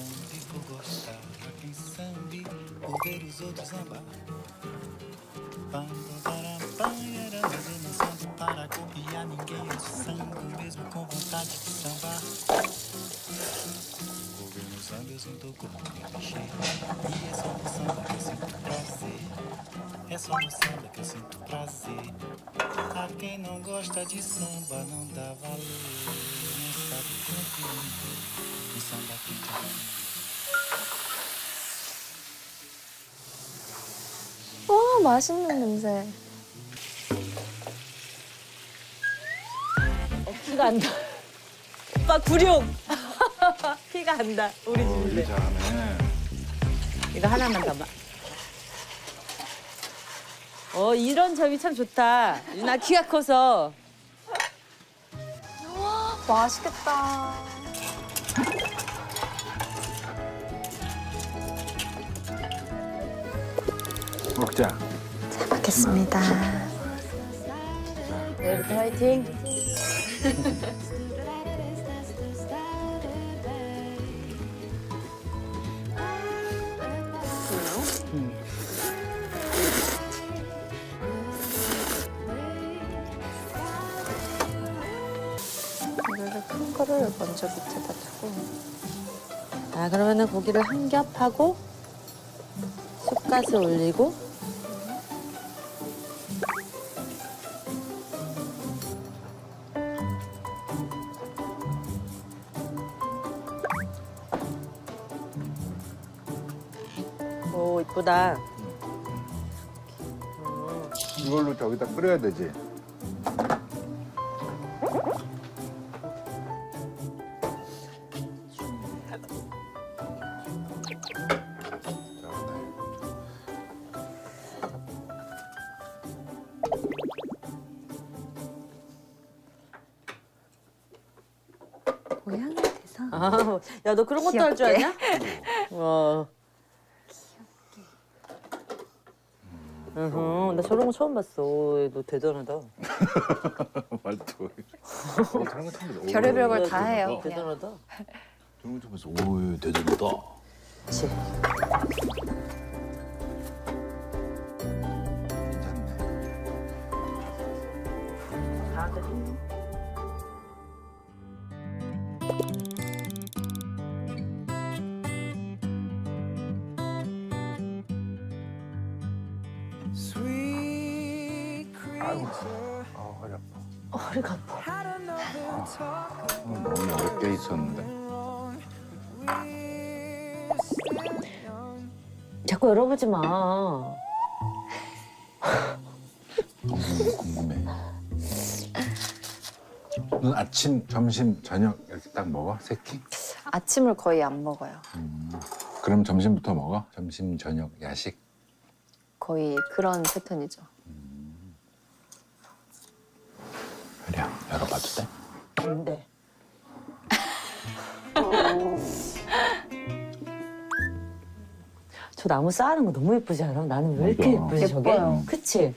coração e por gostar. Pra quem sambe, por ver os outros. Pam, pam, pam, era mas eu não sambo para copiar ninguém. Eu sambo mesmo com vontade de sambar. Ouvindo samba eu sinto o corpo me mexer. E é só no samba que eu sinto prazer. É só no samba que eu sinto prazer. A quem não gosta de samba não dá valor. 와 맛있는 냄새. 피가 안다. 오빠 구룡. 피가 안다. 우리 어, 집인데. 이거 하나만 담아. 어 이런 점이 참 좋다. 유나 키가 커서 맛있겠다. 먹자. 잘 먹겠습니다. 내일부터 화이팅. 큰 거를 먼저 밑에다 두고. 아 그러면은 고기를 한 겹 하고 쑥갓을 올리고 오 이쁘다. 이걸로 저기다 끓여야 되지. 아, 야 너 그런 것도 할 줄. 아냐? 와. 귀엽게. 나 저런 거 처음 봤어. 너 대단하다. 말투. 어. 별의별 걸 오, 다 해요. 대단하다. 그냥. 대단하다. 저런 거 처음 봤어. 오, 대단하다. 그치. 괜찮네. Sweet 아, 허리 아파. 허리가 아파. 오늘 너무 어렵게 있었는데. 자꾸 열어보지 마. 너무 궁금해. 넌 아침, 점심, 저녁 이렇게 딱 먹어? 세 끼? 아침을 거의 안 먹어요. 그럼 점심부터 먹어? 점심, 저녁, 야식? 거의 그런 패턴이죠. 그래, 열어봐도 돼? 안 돼. 저 나무 쌓는 거 너무 예쁘지 않아? 나는 왜 이렇게 맞아. 예쁘지 저게? 예뻐요. 그치?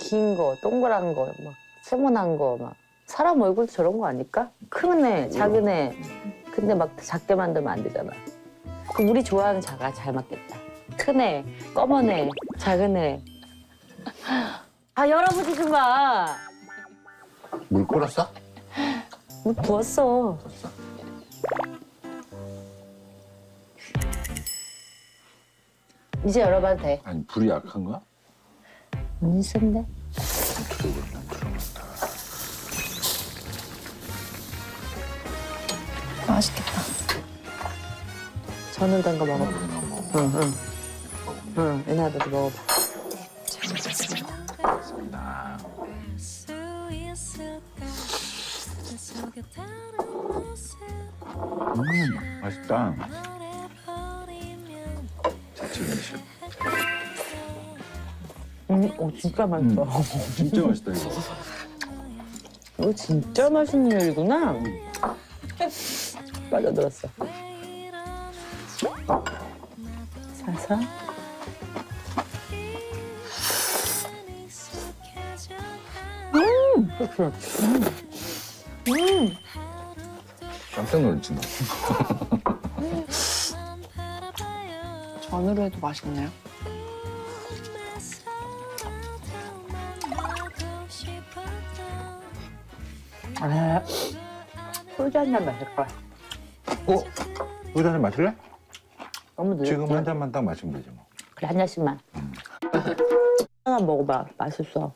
긴 거, 동그란 거, 막 세모난 거, 막 사람 얼굴도 저런 거 아닐까? 큰 애, 작은 애. 근데 막 작게 만들면 안 되잖아. 그 우리 좋아하는 자가 잘 맞겠다. 큰 애, 검은 애, 작은 애. 아 열어보지 좀 마. 물 끓었어? 물 부었어. 이제 열어봐도 돼. 아니, 불이 약한 거야? 문 센데? 맛있겠다. 전을 담가 먹어봐. 그러나 뭐. 응, 응. 응, 애나도 먹어봐. 음, 맛있다. 자취 음식. 응, 오, 진짜 맛있어. 진짜 맛있다, 이거. 이거 진짜 맛있는 요리구나. 빠져들었어. 살살. 음, 그렇죠. 음, 깜짝 놀랐지, 너. 전으로 해도 맛있나요? 아, 소주 한잔 마실 거야. 어? 여기 한잔 마실래? 너무 늦었지? 지금 한 잔만 딱 마시면 되지 뭐. 그래, 한 잔씩만. 하나 먹어봐. 맛있어.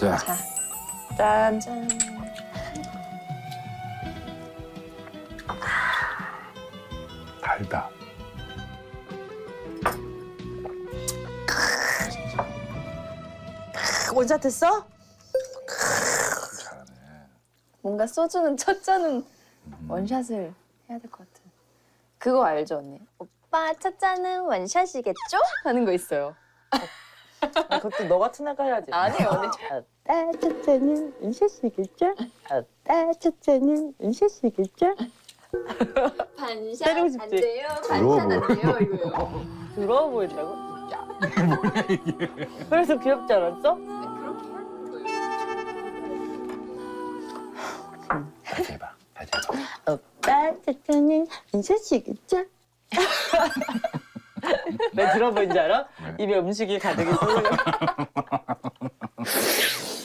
자, 짠. 짠. 달다. 원샷 했어? 뭔가 소주는 첫 잔은 원샷을 해야 될 것 같은. 그거 알죠 언니? 오빠 첫 잔은 원샷이겠죠? 하는 거 있어요. 그것도 너 같은 애가 해야지. 아니에요 언니. 아따 첫째는 은샷이겠죠? 아따 첫째는 은샷이겠죠? 반샷 때리고 싶지? 안 돼요. 반샷 안 돼요 이거요. 부러워 보인다고? 그래서 귀엽지 않았어? 다시 해봐. 다시 해봐. 오빠 첫째는 은샷이겠죠? 왜 들어본 줄 알아? 네. 입에 음식이 가득 있어.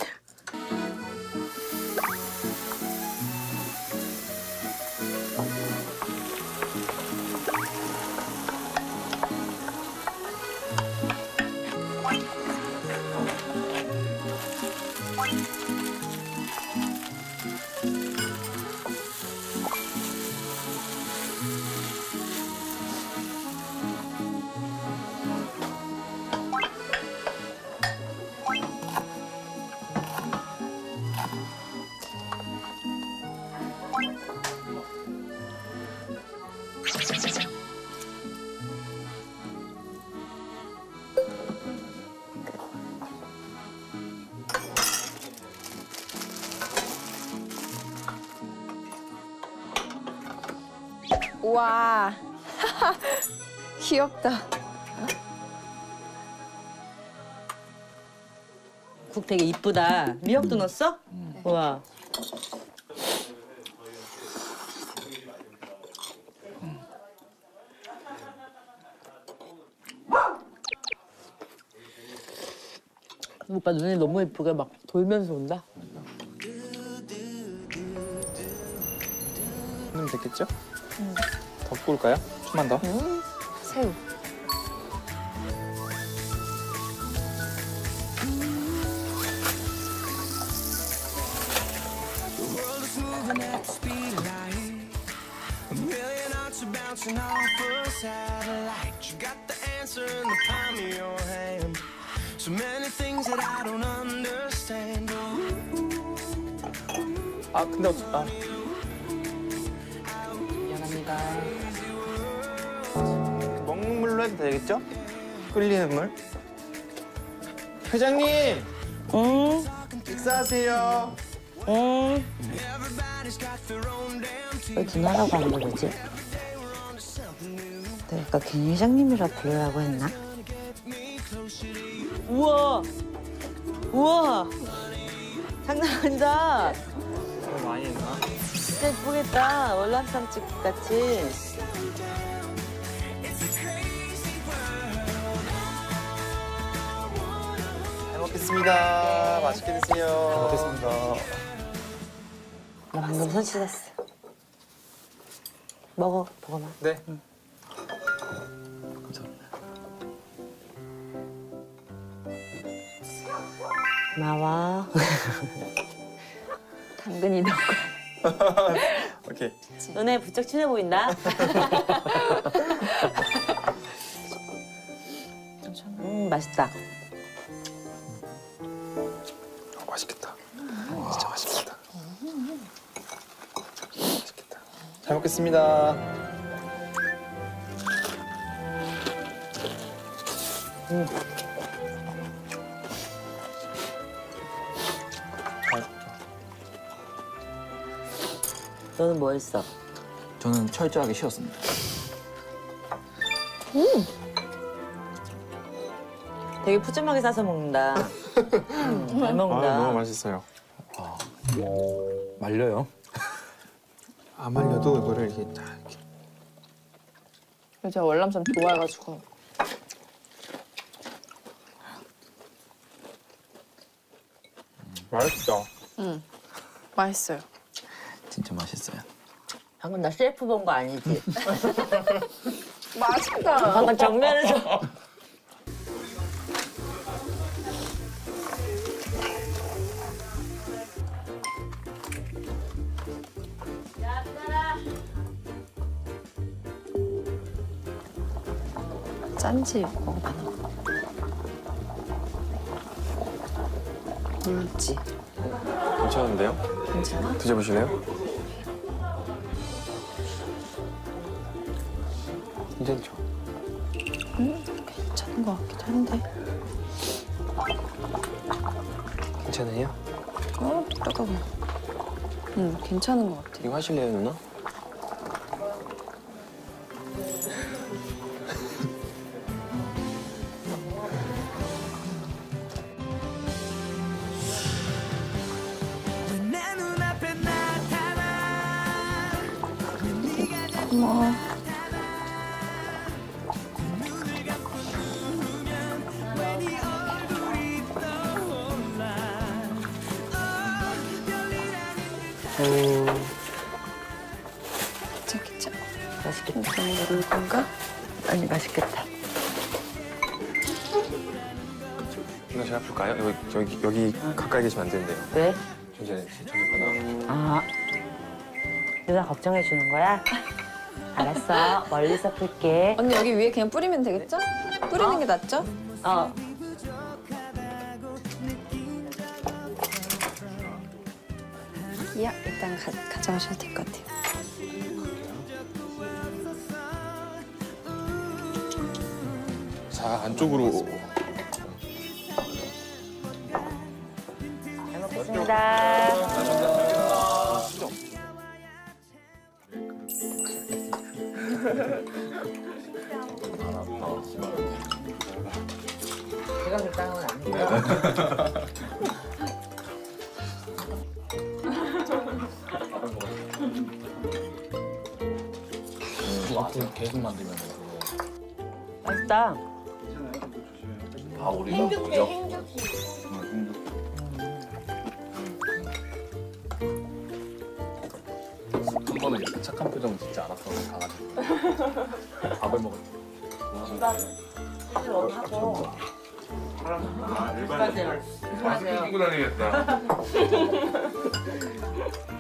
와. 귀엽다. 국 되게 이쁘다. 미역도 넣었어? 우와. 오빠 눈이 너무 예쁘게 막 돌면서 온다. 넣으면 됐겠죠? 더 구울까요? 좀만 더. 새우. Don't understand. 아 근데 아. 미안합니다. 먹는 물로 해도 되겠죠? 끓이는 물. 회장님 응, 식사하세요. their own damn 왜 누나라고 안 부르지? 내가 괜히 회장님이라 부르라고 했나? 우와! 우와! 장난 아니다. 너무 많이 했나? 진짜 예쁘겠다. 월남쌈 찍기 같이. 잘 먹겠습니다. 맛있게 드세요. 잘 먹겠습니다. 나 방금 손 씻었어. 먹어, 먹어봐. 네. 고마워. 당근이 넣고. 오케이. 너네 부쩍 친해 보인다. 음, 맛있다. 어, 맛있겠다. 진짜 맛있겠다. 맛있겠다. 잘 먹겠습니다. 너는 뭐 했어? 저는 철저하게 쉬었습니다. 되게 푸짐하게 싸서 먹는다. 음, 잘 먹는다. 아, 너무 맛있어요. 말려요. 안 말려도 이거를 이렇게 딱 이렇게. 제가 월남쌈 좋아해가지고. 맛있다. 맛있어요. 진짜 맛있어요. 방금 나 셀프 본 거 아니지? 맛있다. 방금 정면에서. 짠지 먹어봐나. 물지. 괜찮은데요? 괜찮아? 드셔보실래요? 괜찮죠? 괜찮은 것 같기도 한데. 괜찮아요? 어, 따가워. 응, 괜찮은 것 같아. 이거 하실래요, 누나? 진짜 괜찮아. 맛있겠다. 먹을 건가? 아니, 맛있겠다. 누나 제가 볼까요? 여기, 여기, 여기 가까이 계시면 안 되는데요. 왜? 저 이제 저기 하나. 아. 누나 걱정해 주는 거야? 알았어. 멀리서 풀게. 언니 여기 위에 그냥 뿌리면 되겠죠? 뿌리는 게 낫죠? 어. 야, 일단 가, 가져가셔도 될 것 같아요. 자 안쪽으로. 잘 먹겠습니다. 제가 결정한 건 아니고요. 계속 만들면 맛있다. 아 우리 뭐죠? 한 번은 이렇게 착한 표정 진짜 알았어 가가지고 밥을 먹을 때. 하고. 마스크 끼고 다니겠다.